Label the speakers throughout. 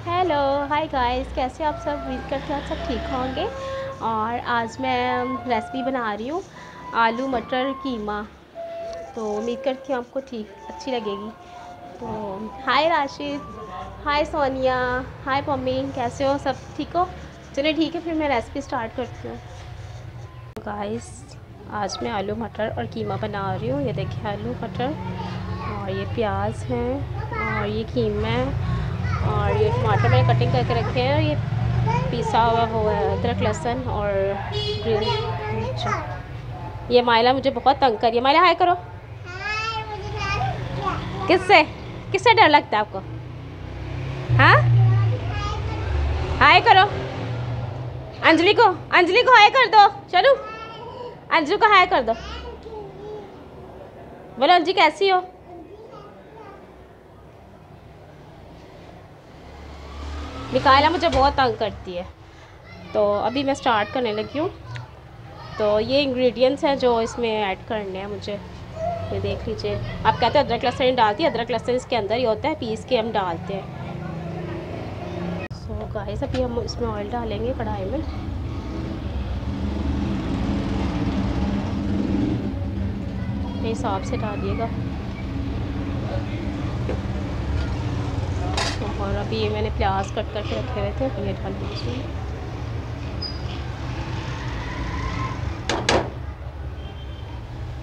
Speaker 1: Hello hi guys कैसे आप सब? उम्मीद करते हैं आप सब ठीक होंगे। और आज मैं रेसिपी बना रही हूँ, आलू मटर कीमा। तो उम्मीद करती हूँ आपको ठीक, अच्छी लगेगी। तो hi Rashid hi Sonia hi mummy कैसे हो? सब ठीक हो? चलिए ठीक है, फिर मैं रेसिपी स्टार्ट करती हूँ। गाइस आज मैं आलू मटर और कीमा बना रही हूँ। ये देखिए आलू मटर, और ये प्याज हैं, और ये कीमा है। और ये टमाटर मैंने कटिंग करके रखे हैं और ये पिसा हुआ वो है, अदरक, लहसुन और मिर्च। ये माइला मुझे बहुत तंग करी है। माइला हाय करो। किससे? किससे डर लगता है आपको? हाँ? हाय करो। अंजलि को अंजलि को हाय कर दो। चलो। अंजलि को हाय कर दो। बोलो, अंजलि कैसी हो? निकाला मुझे बहुत तंग करती है। तो अभी मैं स्टार्ट करने लगी हूँ। तो ये इंग्रेडिएंट्स हैं जो इसमें ऐड करने हैं मुझे। ये देख लीजिए। आप कहते हैं अदरक लहसुन डालती है अदरक लहसुन इसके अंदर ही होता है पीस के हम डालते हैं। सो so, गाइस अभी हम इसमें ऑयल डालेंगे कढ़ाई में। हिसाब से डालिएगा। और अभी ये मैंने प्याज कट करके रखे हुए थे ये डाल दीजिए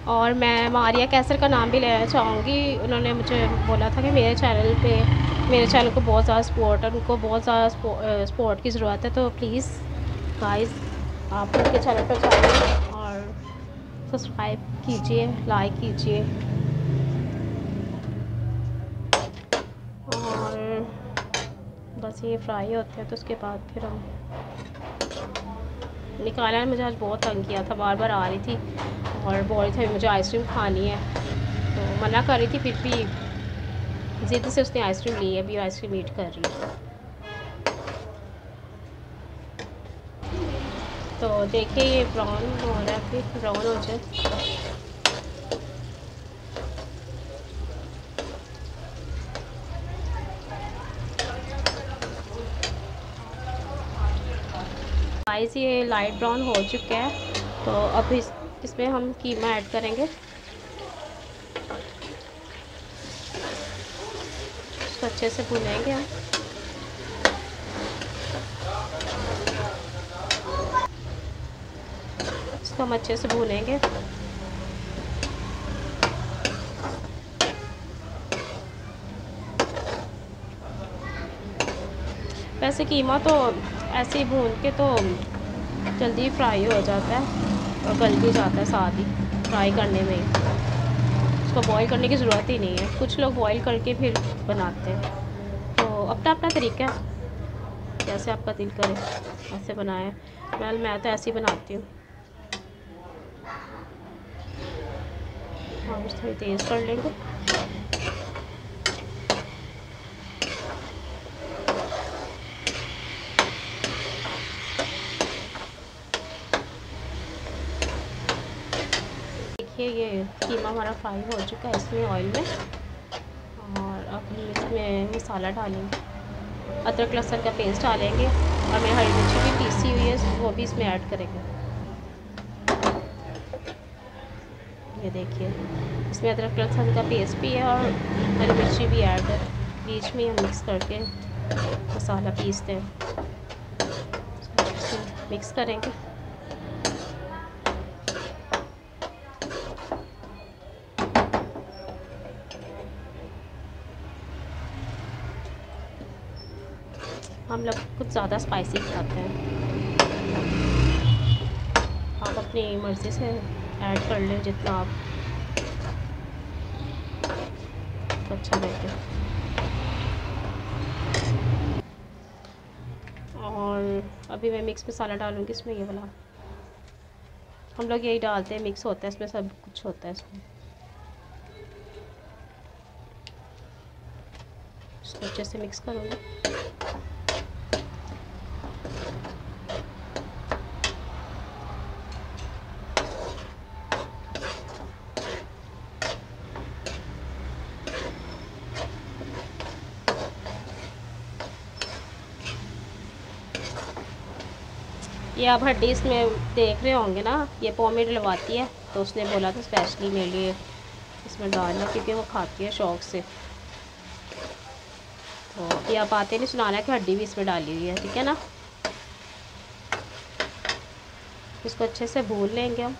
Speaker 1: और मैं मारिया कैसर का नाम भी लेना चाहूँगी। उन्होंने मुझे बोला था कि मेरे चैनल पे, मेरे चैनल को बहुत ज़्यादा सपोर्ट है उनको बहुत ज़्यादा सपोर्ट की ज़रूरत है तो प्लीज़ गाइस आप उनके चैनल पर जाइए और सब्सक्राइब कीजिए लाइक कीजिए। बस ये फ्राई होते हैं तो उसके बाद फिर हम निकाला। मुझे आज बहुत तंग किया था बार बार आ रही थी और बोल रही थी, मुझे आइसक्रीम खानी है। तो मना कर रही थी, फिर भी ज़िद से उसने आइसक्रीम ली है अभी आइसक्रीम ईट कर रही है। तो देखिए ये ब्राउन हो रहा है, फिर ब्राउन हो जाए। गाइस ये लाइट ब्राउन हो चुका है तो अब इस, इसमें हम कीमा ऐड करेंगे। इसको अच्छे से भुनेंगे हम। इसको हम अच्छे से भूनेंगे। वैसे कीमा तो ऐसे ही भून के तो जल्दी फ्राई हो जाता है और गल भी जाता है साथ ही फ्राई करने में उसको बॉईल करने की ज़रूरत ही नहीं है। कुछ लोग बॉईल करके फिर बनाते हैं। तो अपना अपना तरीका है। जैसे आपका दिल करे, ऐसे बनाए वेल मैं तो ऐसे ही बनाती हूँ। और थोड़ी तेज़ कर लेंगे देखिए ये कीमा हमारा फ्राई हो चुका है इसमें ऑयल में। और अब इसमें मसाला डालेंगे। अदरक लहसुन का पेस्ट डालेंगे। और मैं हरी मिर्ची भी पीसी हुई है, वो भी इसमें ऐड करेंगे। ये देखिए, इसमें अदरक लहसुन का पेस्ट भी है और हरी मिर्ची भी ऐड है। बीच में हम मिक्स करके मसाला पीसते हैं। मिक्स करेंगे। हम लोग कुछ ज़्यादा स्पाइसी खाते हैं। आप अपनी मर्ज़ी से ऐड कर लें जितना आप अच्छा लगे और अभी मैं मिक्स मसाला डालूँगी इसमें, ये वाला। हम लोग यही डालते हैं मिक्स होता है इसमें, सब कुछ होता है इसमें। अच्छे से मिक्स करूँगी। ये आप हड्डी इसमें देख रहे होंगे ना, ये पोमेड लगवाती है तो उसने बोला था स्पेशली मेरे लिए इसमें डालना क्योंकि वो खाती है शौक से। तो ये आप आते नहीं, सुनाना कि हड्डी भी इसमें डाली हुई है, ठीक है ना? इसको अच्छे से भूल लेंगे हम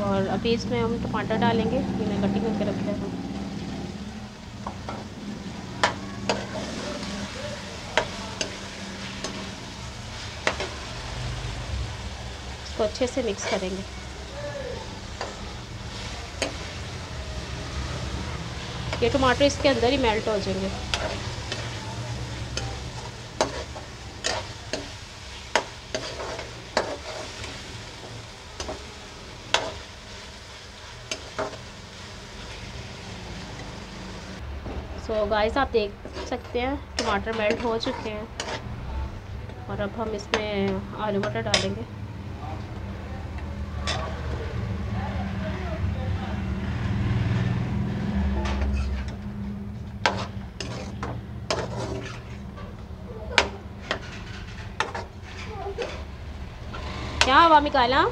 Speaker 1: और अभी इसमें हम टमाटर डालेंगे, ये मैं कटिंग करके रख दिया हूँ। इसको अच्छे से मिक्स करेंगे। ये टमाटर इसके अंदर ही मेल्ट हो जाएँगे। सो so, गाइस आप देख सकते हैं टमाटर मेल्ट हो चुके हैं। और अब हम इसमें आलू मटर डालेंगे। क्या हवा निकाला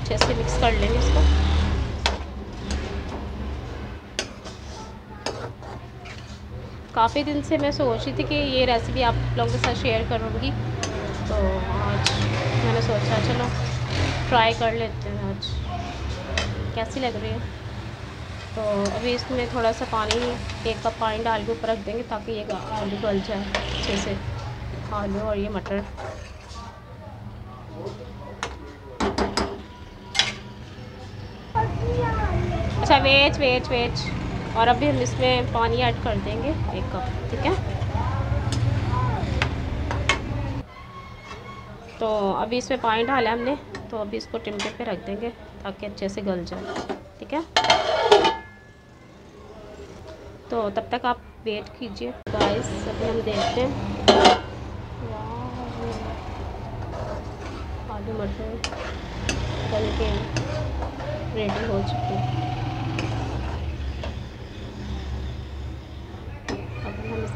Speaker 1: अच्छे से मिक्स कर लेंगे इसको। काफ़ी दिन से मैं सोच रही थी कि ये रेसिपी आप लोगों के साथ शेयर करूँगी। तो आज मैंने सोचा, चलो ट्राई कर लेते हैं आज। कैसी लग रही है? तो अभी इसमें थोड़ा सा पानी, एक कप पानी डाल के ऊपर रख देंगे ताकि ये आलू गल जाए अच्छे से। आलू और ये मटर। अच्छा वेज वेज वेज। और अभी हम इसमें पानी ऐड कर देंगे एक कप, ठीक है? तो अभी इसमें पानी डाला हमने तो अभी इसको टिमटे पे रख देंगे ताकि अच्छे से गल जाए, ठीक है? तो तब तक आप वेट कीजिए। गाइस अभी हम देखते हैं। आलू मटर गल के रेडी हो चुके हैं।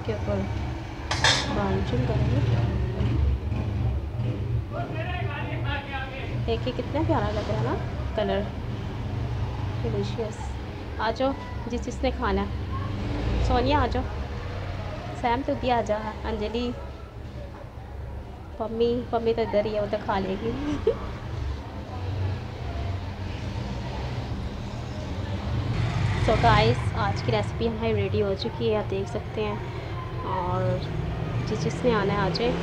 Speaker 1: इसके ऊपर गार्निशिंग करेंगे। देखिए कितना प्यारा लग रहा है ना कलर। डिलीशियस आ जाओ, जिस जिसने खाना। है सोनिया, आ जाओ। सैम तो भी आ जा। अंजलि। पम्मी पम्मी तो इधर ही है, वो तो खा लेगी। सो so गाइस आज की रेसिपी हमारी रेडी हो चुकी है, आप देख सकते हैं। और जिस जिसने आना है आ जाए